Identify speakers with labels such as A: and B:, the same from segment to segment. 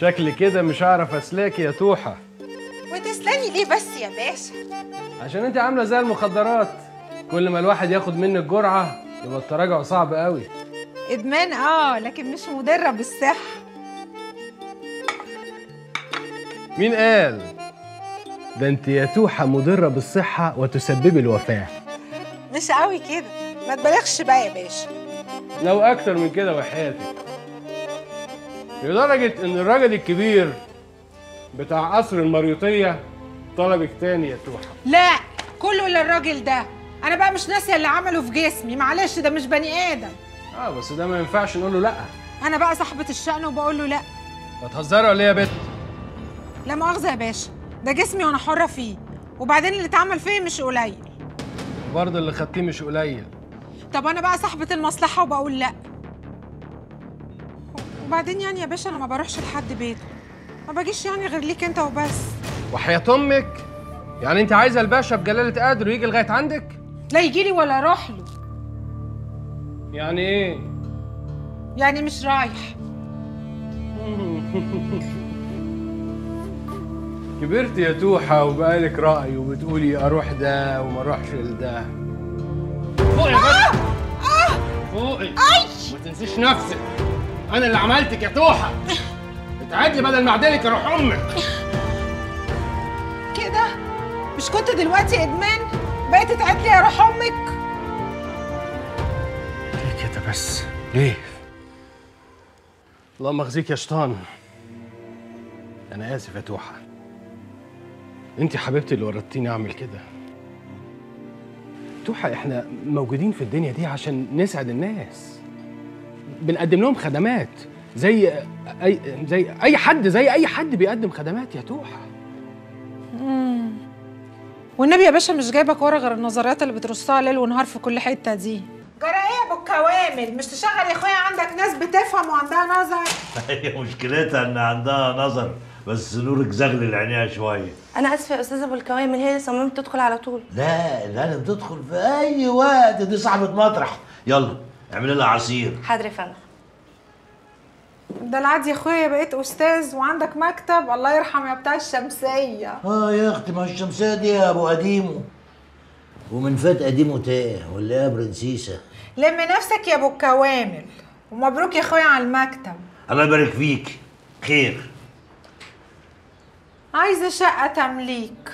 A: شكل كده مش هعرف أسلاك يا توحة.
B: وتسلمي ليه بس يا باشا؟
A: عشان أنت عاملة زي المخدرات. كل ما الواحد ياخد منك جرعة يبقى التراجع صعب قوي
B: إدمان آه لكن مش مضرة بالصحة.
A: مين قال؟ ده أنت يا توحة مضرة بالصحة وتسببي الوفاة.
B: مش قوي كده. ما تبالغش بقى يا باشا.
A: لو أكتر من كده وحياتك. لدرجة إن الراجل الكبير بتاع قصر المريوطية طلبك تاني يا توحة.
B: لا كله للراجل ده. أنا بقى مش ناسية اللي عمله في جسمي. معلش ده مش بني آدم.
A: آه بس ده ما ينفعش نقول له لأ.
B: أنا بقى صاحبة الشأن وبقول له لأ.
A: هتهزري ولا إيه يا بت
B: لا مؤاخذة يا باشا. ده جسمي وأنا حرة فيه. وبعدين اللي اتعمل فيه مش قليل.
A: برضه اللي خدتيه مش قليل.
B: طب أنا بقى صاحبة المصلحة وبقول لأ. وبعدين يعني يا باشا أنا ما بروحش لحد بيته. ما باجيش يعني غير ليك انت وبس.
A: وحياة أمك؟ يعني أنت عايزة الباشا بجلاله قدره يجي لغاية عندك؟
B: لا يجي لي ولا أروح له.
A: يعني إيه؟
B: يعني مش رايح.
A: كبرت يا توحة وبقالك رأي وبتقولي أروح ده وما أروحش لده. فوقي يا بت فوقي. ما تنسيش نفسك. أنا اللي عملتك يا توحة. اتعدلي بدل ما أعدلك يا روح أمك.
B: كده؟ مش كنت دلوقتي إدمان؟ بقيت تعيد لي يا روح أمك؟
A: ليه كده بس؟ ليه؟ اللهم أخزيك يا شيطان. أنا آسف يا توحة. أنت حبيبتي اللي ورطتيني أعمل كده. توحة إحنا موجودين في الدنيا دي عشان نسعد الناس. بنقدم لهم خدمات. زي أي زي أي حد زي أي حد بيقدم خدمات يا توحة.
B: والنبي يا باشا مش جايبك ورا غير النظريات اللي بترصها ليل ونهار في كل حتة دي. جرى إيه يا ابو الكوامل مش تشغل يا إخويا عندك ناس بتفهم وعندها نظر.
C: هي مشكلتها إن عندها نظر بس نورك زغلل عينيها شوية.
D: أنا آسفة يا أستاذة أبو الكوامل هي اللي صممت تدخل على طول.
C: لا لازم تدخل في أي وقت دي صاحبة مطرح. يلا. اعملي لها عصير.
D: حاضر يا فندم.
B: ده العادي يا أخويا بقيت أستاذ وعندك مكتب. الله يرحم يا بتاع الشمسية.
C: آه يا أختي ما الشمسية دي يا أبو قديمه. ومن فات قديمه تاه ولا يا برنسيسة؟
B: لم نفسك يا أبو الكوامل. ومبروك يا أخويا على المكتب.
C: الله يبارك فيك. خير.
B: عايزة شقة تمليك.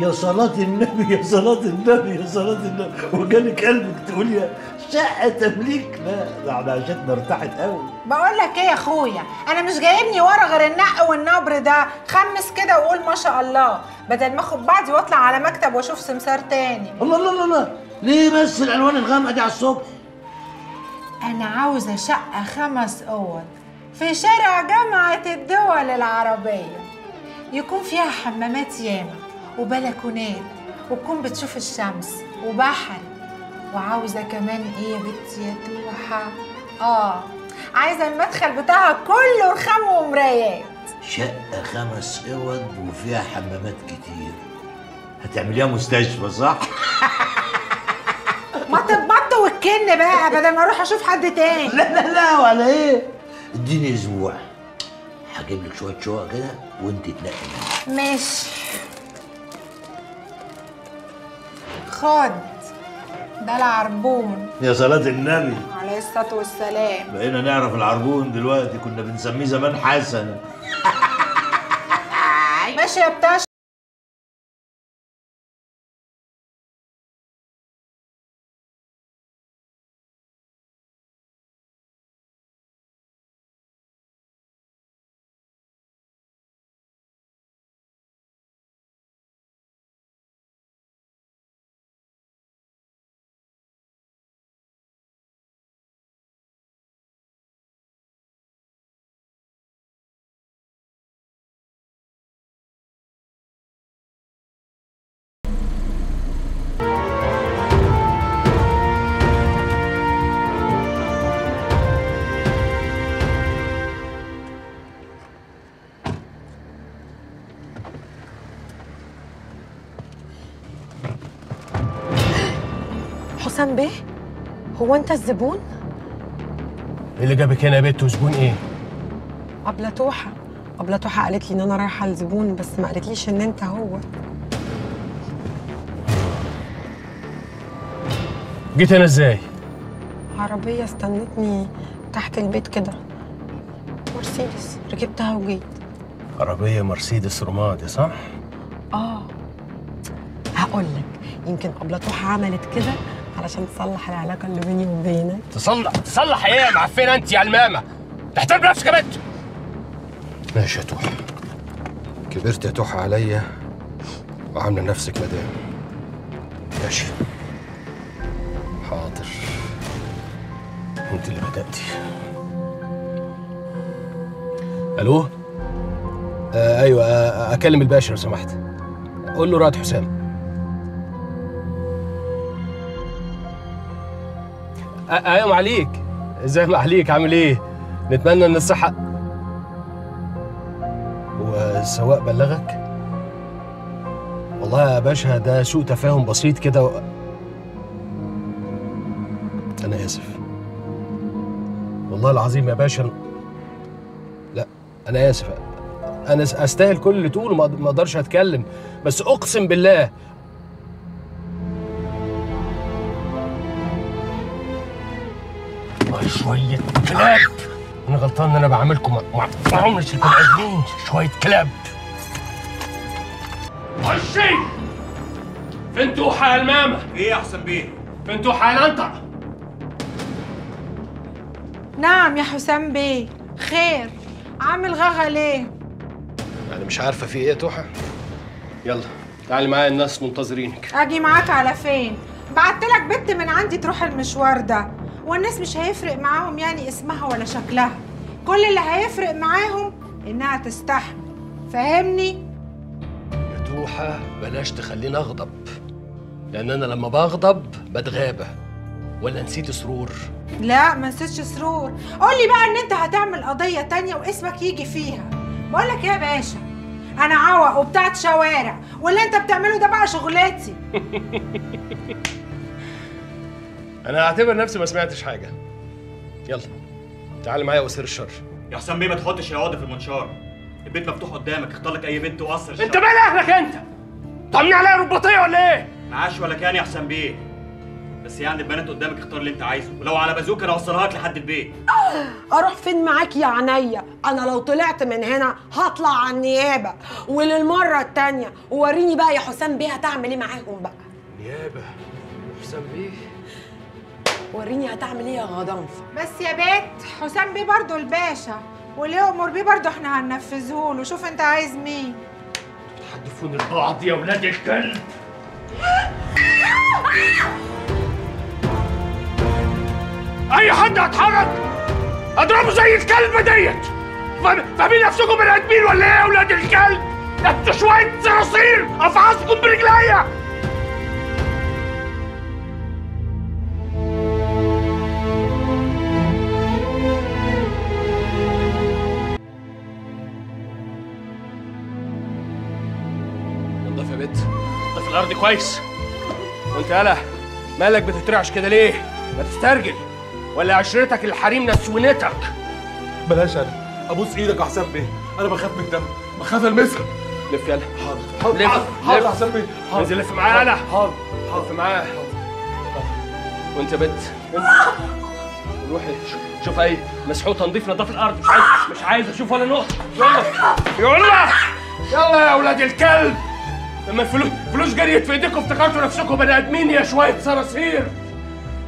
C: يا صلاة النبي يا صلاة النبي يا صلاة النبي. وجالك قلبك تقول يا شقة تمليك. لا ده إحنا عشتنا ارتاحت قوي
B: بقول لك إيه يا أخويا؟ أنا مش جايبني ورا غير النق والنبر ده. خمس كده وقول ما شاء الله. بدل ما أخد بعضي وأطلع على مكتب وأشوف سمسار تاني.
C: الله الله الله الله. ليه بس الألوان الغامقة دي على الصبح؟
B: أنا عاوزه شقه خمس أوض في شارع جامعة الدول العربية. يكون فيها حمامات ياما. وبلكونات وتكون بتشوف الشمس وبحر. وعاوزة كمان إيه يا بنتي؟ يا توحه آه عايزة المدخل بتاعها كله رخام ومرايات.
C: شقة خمس أوض وفيها حمامات كتير. هتعمليها مستشفى صح؟
B: ما تتبط وتكن بقى بدل ما أروح أشوف حد تاني.
C: لا لا لا ولا إيه؟ اديني أسبوع. هجيب لك شوية شقق كده وأنت تنقي.
B: ماشي. خد. ده العربون.
C: يا صلاة النبي.
B: عليه الصلاة والسلام.
C: بقينا نعرف العربون دلوقتي كنا بنسميه زمان حسن.
B: ماشي يا بتاع
D: حسام بيه هو انت الزبون؟
A: إيه اللي جابك هنا يا بت وزبون إيه؟
B: أبلة توحة.
D: أبلة توحة قالت لي إن أنا رايحة لزبون بس ما قالتليش إن أنت هو.
A: جيت أنا إزاي؟
D: عربية استنتني تحت البيت كده. مرسيدس. ركبتها وجيت.
A: عربية مرسيدس رمادي صح؟
D: آه. هقول لك يمكن أبلة توحة عملت كده علشان تصلح العلاقة اللي بيني وبينك.
A: تصلح تصلح إيه يا معفنة أنت يا المامه تحترم نفسك يا بنت. ماشي يا توحة كبرت يا توحة عليا وعاملة نفسك مدام. ماشي. حاضر. أنت اللي بدأتي. ألو؟ آه أيوه آه أكلم الباشا لو سمحت. قول له رائد حسام. أيوه معليك إزاي معليك عامل إيه؟ نتمنى إن الصحة. والسواق بلغك. والله يا باشا ده سوء تفاهم بسيط كده و... أنا آسف. والله العظيم يا باشا لا أنا آسف. أنا أستاهل كل اللي تقوله ما أقدرش أتكلم. بس أقسم بالله شوية كلاب. أنا غلطان إن أنا بعاملكم مع عمرة البني آدمين. شوية كلاب. خشي! فين توحى يا المامة؟
E: إيه يا حسن بيه؟
A: فين توحى يا ننطع؟
B: نعم يا حسام بيه. خير. عامل غغا ليه؟
A: يعني مش عارفة في إيه يا توحى؟ يلا تعالي معايا الناس منتظرينك.
B: أجي معاك على فين؟ بعتلك بنت من عندي تروح المشوار ده. والناس مش هيفرق معاهم يعني اسمها ولا شكلها. كل اللي هيفرق معاهم إنها تستحمل. فاهمني؟
A: يا توحى بلاش تخليني أغضب. لأن أنا لما بغضب بتغابى. ولا نسيت سرور؟
B: لا ما نسيتش سرور. قولي بقى إن أنت هتعمل قضية تانية واسمك يجي فيها. بقولك يا باشا؟ أنا عوق وبتاعت شوارع. واللي أنت بتعمله ده بقى شغلتي
A: أنا هعتبر نفسي ما سمعتش حاجة. يلا تعالي معايا وسير الشر.
E: يا حسن بيه ما تحطش يا واد في المنشار. البيت مفتوح قدامك اختار لك أي بنت وقصر
A: أنت مال أهلك أنت؟ طمني عليا رباطية ولا إيه؟
E: معاش ولا كان يا حسن بيه. بس يعني البنات قدامك اختار اللي أنت عايزه. ولو على بازوك أنا اوصلها لك لحد البيت.
D: أروح فين معاك يا عينيا؟ أنا لو طلعت من هنا هطلع على النيابة. وللمرة التانية وريني بقى يا حسام بيه هتعمل إيه معاهم بقى.
A: نيابه حسام بيه؟
D: وريني هتعمل إيه يا غضنفه
B: بس يا بيت حسام بيه برضه الباشا واللي يأمر بيه برضه إحنا هننفذه له. شوف أنت عايز مين.
A: تحدفون البعض يا ولاد الكلب. أي حد هيتحرك أضربه زي الكلبه ديت. فاهم- فاهمين نفسكم بني آدمين ولا إيه يا ولاد الكلب؟ أنتوا شوية صراصير افعصكم برجليا. الأرض كويس. وأنت يالا مالك بتترعش كده ليه؟ ما تسترجل. ولا عشرتك الحريم نسونتك.
F: بلاش أنا. أبوس إيدك يا حسام بيه أنا بخاف من الدم. بخاف المسك
A: لف يلا
F: حاضر. حاضر.
A: لف،
F: حاضر حاضر حسام بيه حاضر.
A: انزل لف معايا يالا.
F: حاضر.
A: لف معايا. وأنت بت ش- شوف أي مسحوطه نضيف نضاف الأرض. مش عايز مش عايز أشوف ولا نقطة. يلا. يلا يلا يا ولاد الكلب. لما الفلوس فلوس جريت في ايديكم افتكرتوا نفسكم بني ادمين يا شوية صراصير.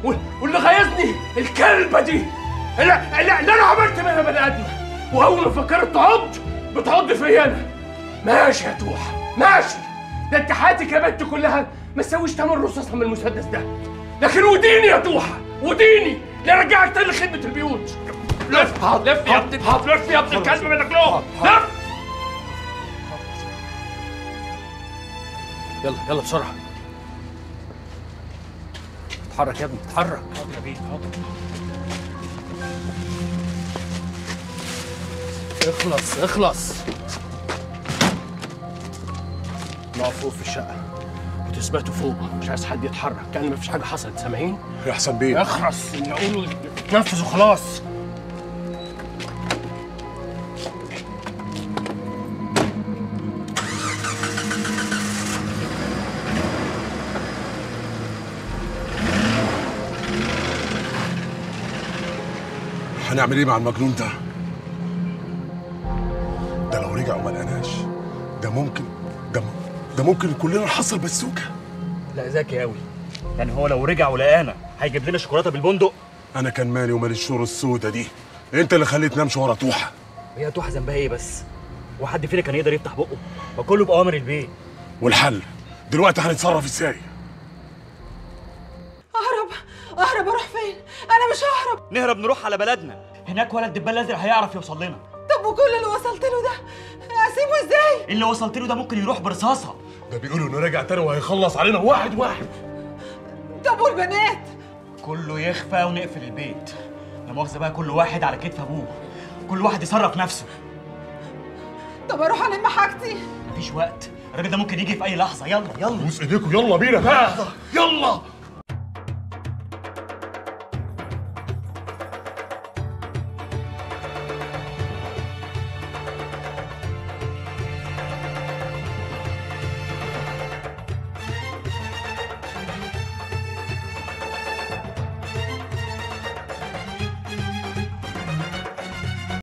A: وال- واللي غيظني الكلبة دي. اللي, اللي, أنا عملت منها بني آدم وأول ما فكرت تعض بتعض فيا أنا ماشي يا توحة ماشي. ده انت حياتك يا بنت كلها ما تسويش تمن رصاصة من المسدس ده. لكن وديني يا توحة وديني. لرجعك تاني لخدمة البيوت. لف لف يا ابن لف يا ابن الكلب منك له. لف! يلا يلا بسرعة. اتحرك يا ابني اتحرك.
E: حاضر يا بيه حاضر
A: اخلص اخلص. نقف فوق في الشقة وتثبتوا فوق مش عايز حد يتحرك كأن مفيش حاجة حصلت سامعين؟
F: يا حسام بيه.
A: اخرس اللي اقوله تنفذ وخلاص.
G: هنعمل إيه مع المجنون ده؟ ده لو رجع وما لقناش ده ممكن ده ده ممكن كلنا نحصل بسوكة.
E: لا ذكي قوي يعني هو لو رجع ولقانا هيجيب لنا شوكولاتة بالبندق؟
G: أنا كان مالي ومال الشور السودة دي. أنت اللي خليتني امشي ورا توحة.
E: هي توحة ذنبها إيه بس؟ وحد فينا كان يقدر يفتح بقه؟ ما كله بأوامر البيت.
G: والحل. دلوقتي هنتصرف
B: إزاي؟ أهرب أروح فين؟ أنا مش ههرب.
E: نهرب نروح على بلدنا. هناك ولا الدبان الأزرق هيعرف يوصل لنا.
B: طب وكل اللي وصلت له ده؟ أسيبه إزاي؟
E: اللي وصلت له ده ممكن يروح برصاصة.
G: ده بيقولوا إنه راجع تاني وهيخلص علينا واحد واحد.
B: طب والبنات؟
E: كله يخفى ونقفل البيت. لا مؤاخذة بقى كل واحد على كتف أبوه. كل واحد يصرف نفسه.
B: طب أروح ألم حاجتي؟
E: مفيش وقت. الراجل ده ممكن يجي في أي لحظة. يلا يلا.
G: بوس إيديكم. يلا بينا. بقى يلا.